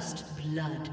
First blood.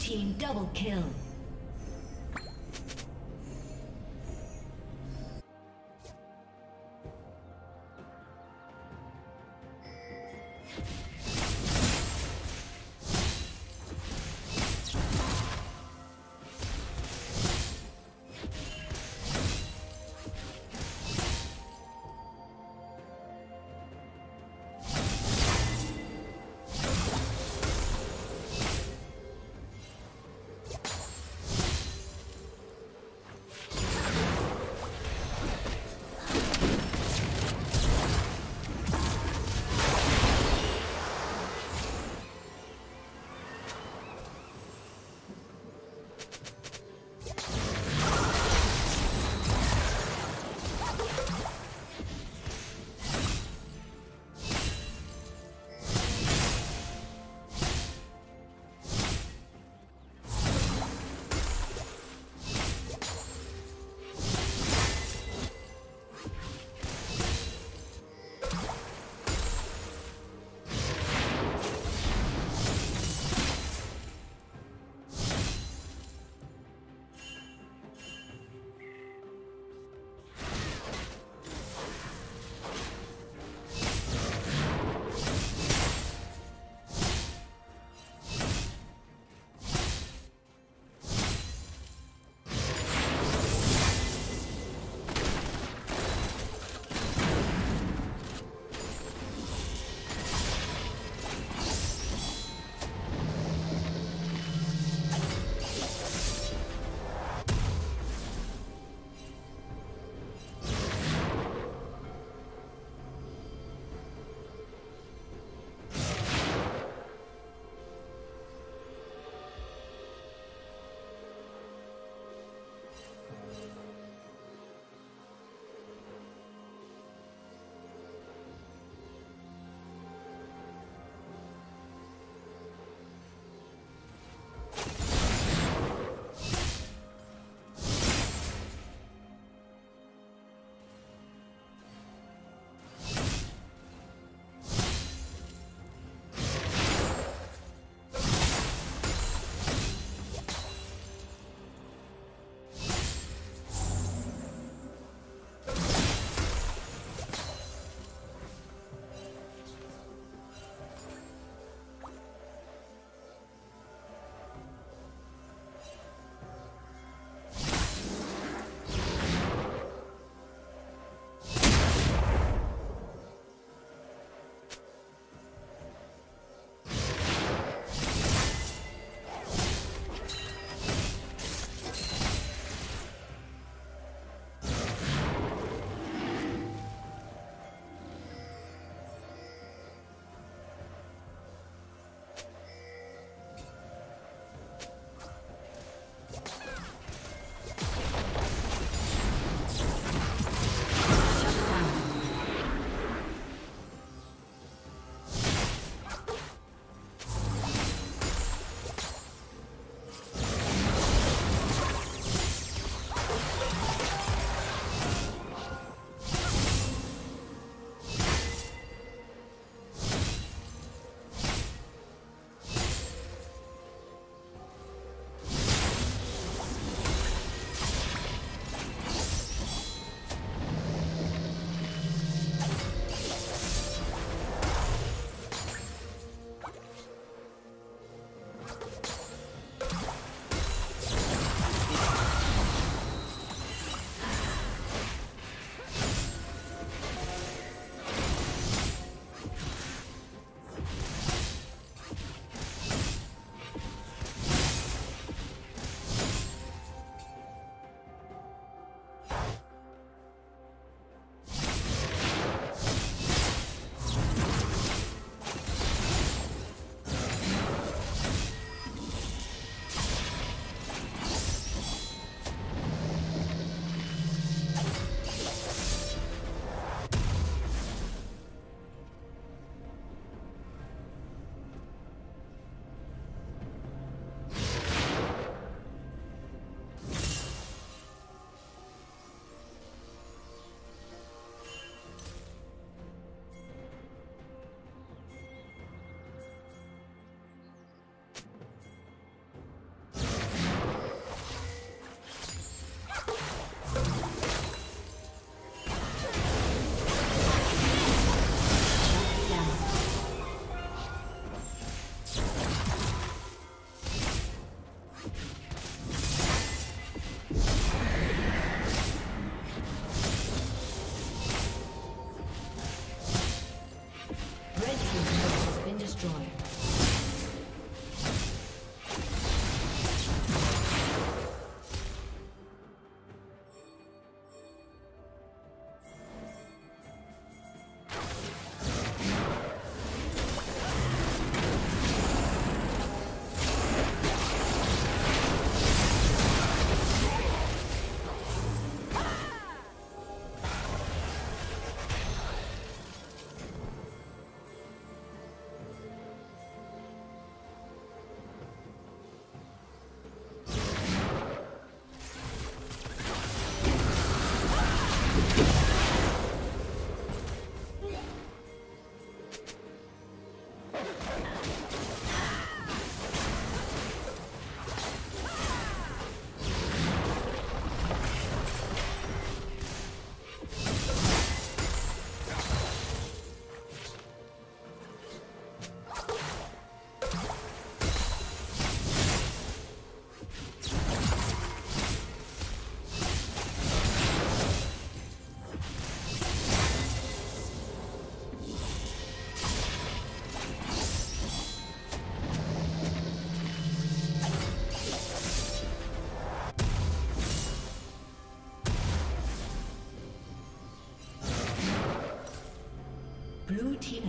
Team double kill.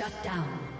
Shut down.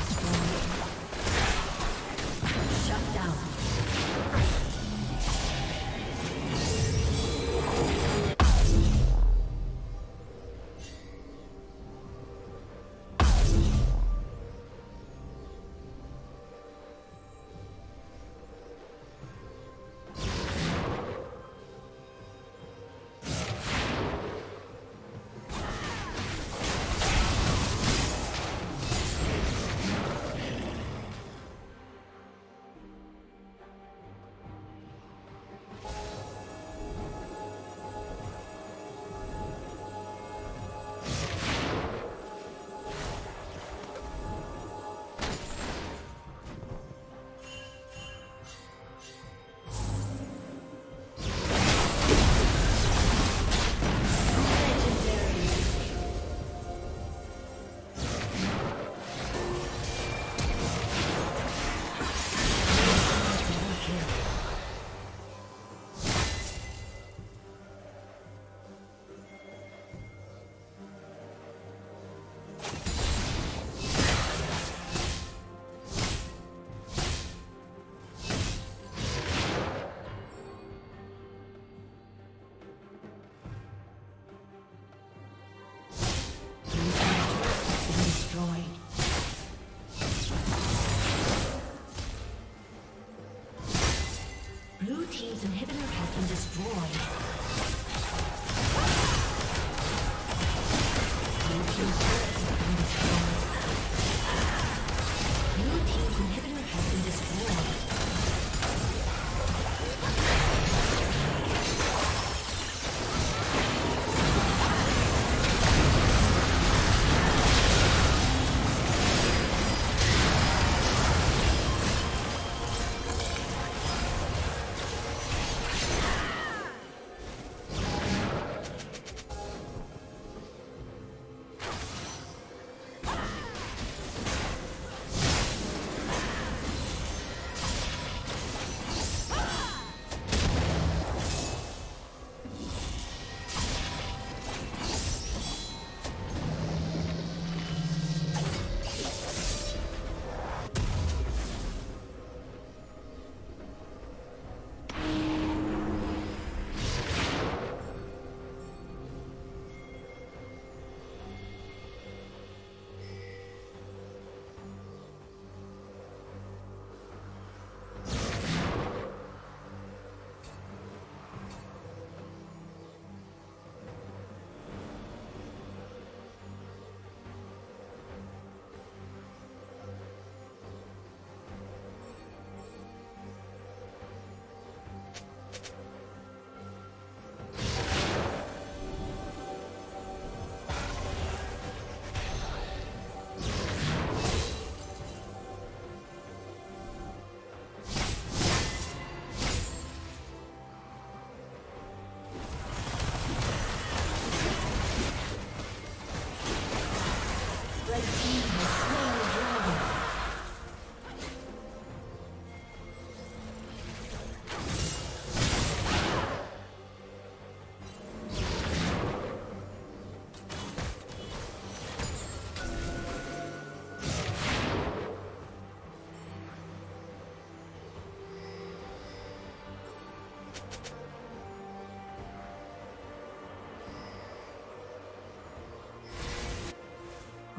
Destroyed.